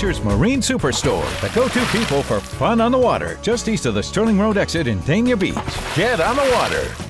Nature's Marine Superstore, the go to people for fun on the water, just east of the Sterling Road exit in Dania Beach. Get on the water.